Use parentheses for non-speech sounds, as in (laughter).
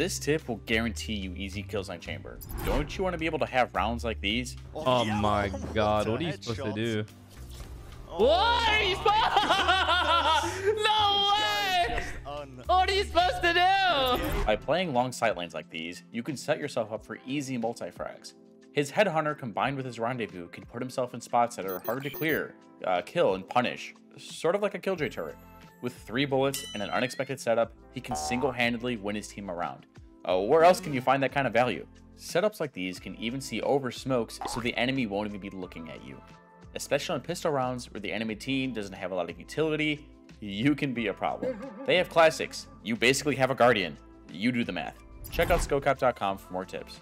This tip will guarantee you easy kills on chamber. Don't you want to be able to have rounds like these? Oh yeah, my (laughs) god, what are you supposed to do? Oh, What are you supposed (laughs) No way! What are you supposed to do? By playing long sight lanes like these, you can set yourself up for easy multi-frags. His Headhunter combined with his Rendezvous can put himself in spots that are hard to clear, uh, kill, and punish, sort of like a Killjoy turret. With three bullets and an unexpected setup, he can single-handedly win his team around. Uh, where else can you find that kind of value? Setups like these can even see over smokes so the enemy won't even be looking at you. Especially on pistol rounds where the enemy team doesn't have a lot of utility, you can be a problem. They have classics. You basically have a guardian. You do the math. Check out skill-capped.com for more tips.